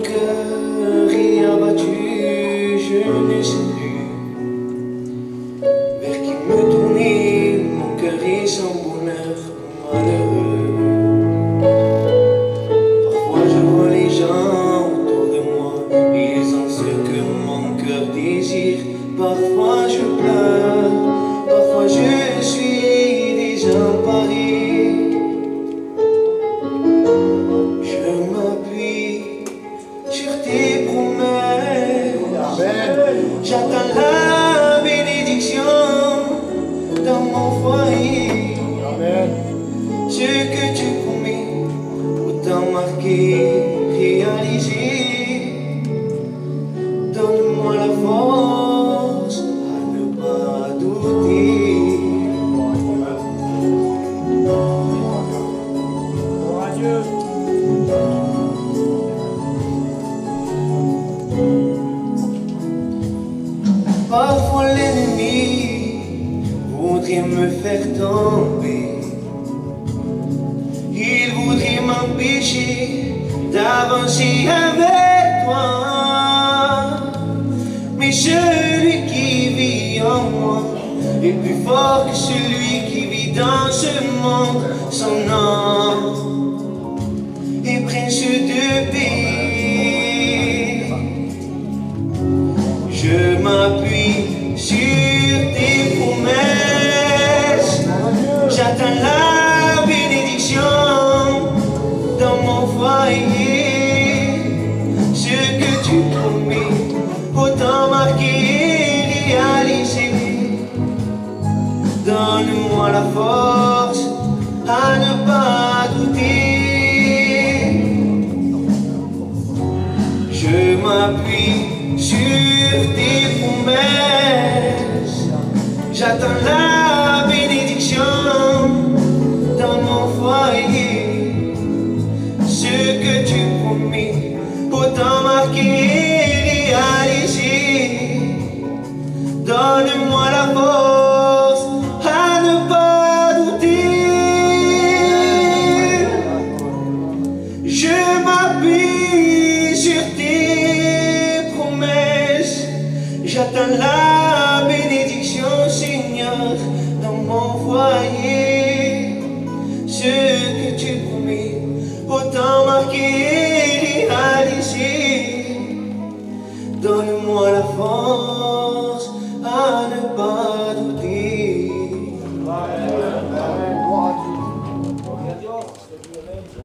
mon cœur est abattu, je ne sais plus vers qui me tourner, mon cœur est sans bonheur, malheureux. Parfois je vois les gens autour de moi, ils ont ce que mon cœur désire, parfois je pleure, parfois je J'attends la bénédiction dans mon foyer. Ce que tu promets, autant marquer, réaliser. Donne-moi la force Parfois l'ennemi voudrait me faire tomber. Il voudrait m'empêcher d'avancer avec toi. Mais celui qui vit en moi est plus fort que celui qui vit dans ce monde. Son nom est prince de paix. Donne-moi la force à ne pas douter. Je m'appuie sur tes promesses. J'attends la bénédiction dans mon foyer. Ce que tu promets, autant marquer Je m'appuie sur tes promesses. J'attends la bénédiction, Seigneur, dans mon foyer. Ce que tu promets, autant marquer et réaliser. Donne-moi la force